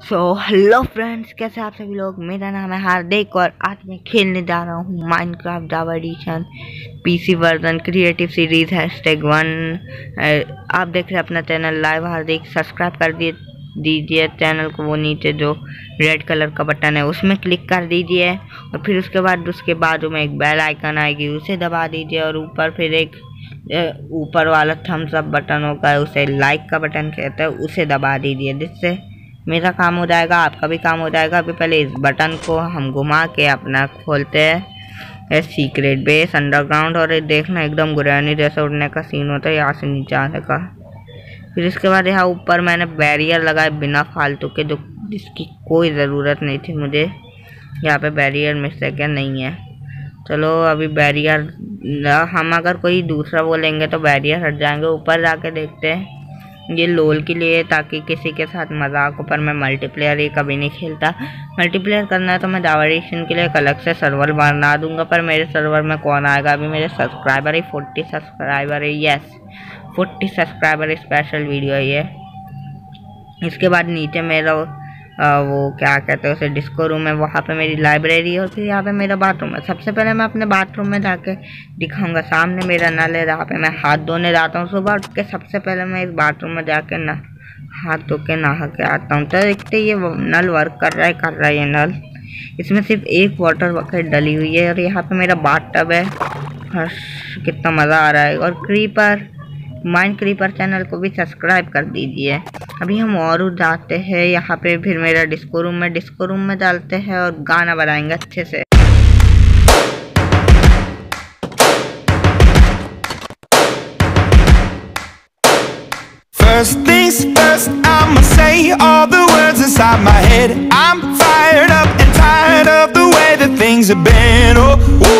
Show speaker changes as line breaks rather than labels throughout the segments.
So hello friends कैसे आप सभी लोग? मेरा नाम है हार्दिक और आज मैं खेलने जा रहा हूँ Minecraft Java edition PC version creative series hashtag one आप देख रहे हैं अपना चैनल लाइव हार्दिक सब्सक्राइब कर दिए दीजिए चैनल को, वो नीचे जो रेड कलर का बटन है, उसमें क्लिक कर दीजिए और फिर उसके बाद उसके बाजू में एक बेल आइकन आएगी, उसे दबा दीजिए और ऊपर फिर एक ऊपर वाला थम्स अप बटन होगा, उसे लाइक का बटन कहते हैं, उसे दबा दीजिए जिससे मेरा काम हो जाएगा, आपका भी काम हो जाएगा। अभी पहले इस बटन को हम घुमा के अपना खोलते हैं। सीक्रेट बेस अंडरग्राउंड और ये देखना एकदम गुरानी जैसा उड़ने का सीन होता है, यहाँ से नीचे आने का। फिर इसके बाद यहाँ ऊपर मैंने बैरियर लगाए बिना फालतू के, जो जिसकी कोई ज़रूरत नहीं थी मुझे। यहाँ पे बैरियर मिस सेकेंड नहीं है। चलो, अभी बैरियर हम अगर कोई दूसरा बोलेंगे तो बैरियर हट जाएँगे। ऊपर जाके देखते हैं। ये लोल के लिए ताकि किसी के साथ मज़ाक हो, पर मैं मल्टीप्लेयर ये कभी नहीं खेलता। मल्टीप्लेयर करना है तो मैं दावरेशन के लिए एक अलग से सर्वर बना दूँगा, पर मेरे सर्वर में कौन आएगा? अभी मेरे सब्सक्राइबर ही फोर्टी सब्सक्राइबर है yes forty subscriber special video है ये। इसके बाद नीचे मेरा वो क्या कहते हैं उसे डिस्को रूम है, वहाँ पे मेरी लाइब्रेरी है और फिर यहाँ पे मेरा बाथरूम है। सबसे पहले मैं अपने बाथरूम में जाके दिखाऊँगा, सामने मेरा नल है, जहाँ पे मैं हाथ धोने जाता हूँ। सुबह उठ के सबसे पहले मैं इस बाथरूम में जाके ना, हाथ धो के नहा के आता हूँ। तो देखते ये नल वर्क कर रहा है, कर रहा है ये नल। इसमें सिर्फ़ एक वाटर बकेट डली हुई है और यहाँ पे मेरा बाथ टब है कितना मज़ा आ रहा है। और क्रीपर माइंड क्रीपर चैनल को भी सब्सक्राइब कर दीजिए अभी हम और जाते हैं यहाँ पे फिर मेरा डिस्को रूम में डिस्को रूम में डालते हैं और गाना बनाएँगे अच्छे से
First things first, I'ma say all the words inside my head. I'm fired up and tired of the way that things have been. Oh, ooh,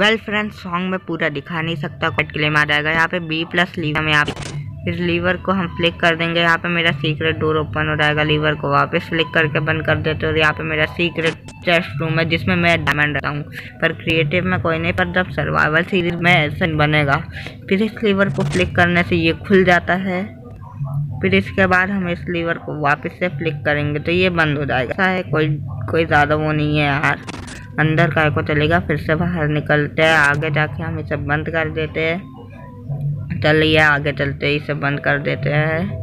well friend song में पूरा दिखा नहीं सकता कट क्लेम आ जाएगा। यहाँ पे बी प्लस लीवर में आप इस लीवर को हम फ्लिक कर देंगे। यहाँ पे मेरा सीक्रेट डोर ओपन हो जाएगा लीवर को वापस फ्लिक करके बंद कर देते और यहाँ पे मेरा सीक्रेट चेस्ट रूम है, जिसमें मैं डायमंड रहता हूँ। पर क्रिएटिव में कोई नहीं, पर जब सर्वाइवल सीरीज़ में ऐसा बनेगा, फिर इस लीवर को फ्लिक करने से ये खुल जाता है। फिर इसके बाद हम इस लीवर को वापस से फ्लिक करेंगे तो ये बंद हो जाएगा। ऐसा है, कोई कोई ज़्यादा वो नहीं है यार। अंदर का को चलेगा, फिर से बाहर निकलते हैं, आगे जाके हम इसे बंद कर देते हैं। चलिए आगे चलते इसे बंद कर देते हैं।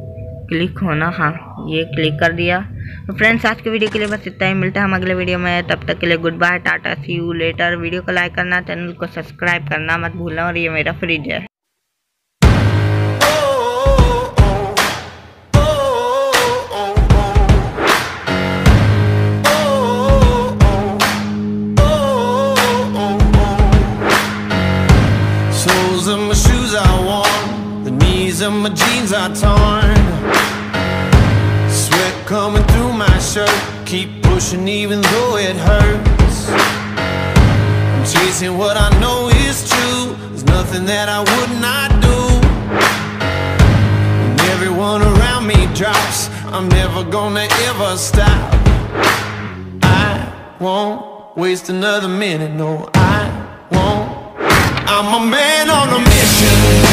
क्लिक होना हाँ ये क्लिक कर दिया। तो फ्रेंड्स, आज के वीडियो के लिए बस इतना ही। मिलता है हम अगले वीडियो में। तब तक के लिए goodbye tata see you later video को लाइक करना, चैनल को सब्सक्राइब करना मत भूलना और ये मेरा फ्रिज है।
Keep pushing even though it hurts. I'm chasing what I know is true. There's nothing that I would not do. When everyone around me drops I'm never gonna ever stop. I won't waste another minute, no I won't. I'm a man on a mission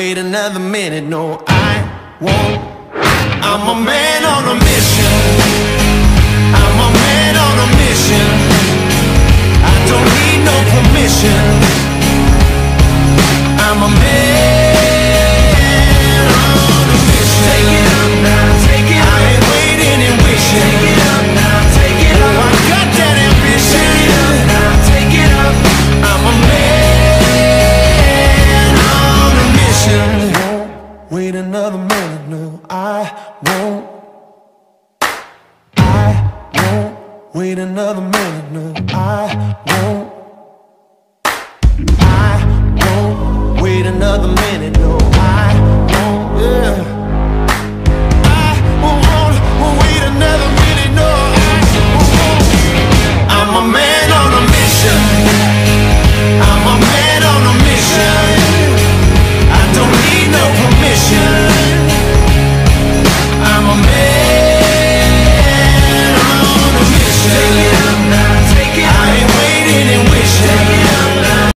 wait another minute. No, I won't. I'm a man on a mission. I'm a man on a mission. I don't need no permission. Wait another minute, no, I won't. I won't wait another minute, no, I won't. Yeah.